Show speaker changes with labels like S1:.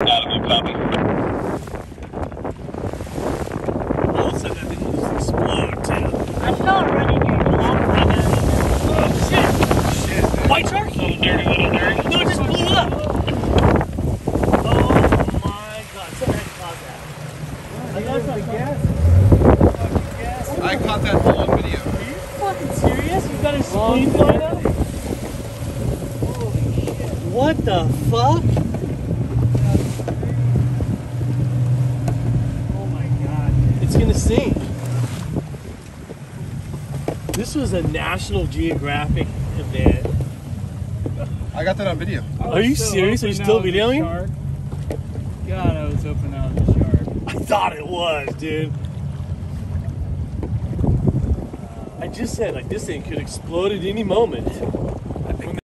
S1: Got it, copy.
S2: All of a sudden, that thing will just explode, too.
S3: I'm not running your oh, block.
S2: Oh, shit.
S1: Shit.
S2: White shark?
S1: Little dirty, little dirty.
S2: No, it just blew up. Oh, my God. Somebody had to cause that. I got some gas.
S4: I caught that all on video.
S2: Are you fucking serious? You got a spleen blowing up? What the fuck? Oh my god. It's gonna sink. This was a National Geographic event.
S4: I got that on video.
S2: Are you serious? Are you still videoing?
S5: God, I was hoping that was a shark.
S2: I thought it was, dude. I just said, like, this thing could explode at any moment.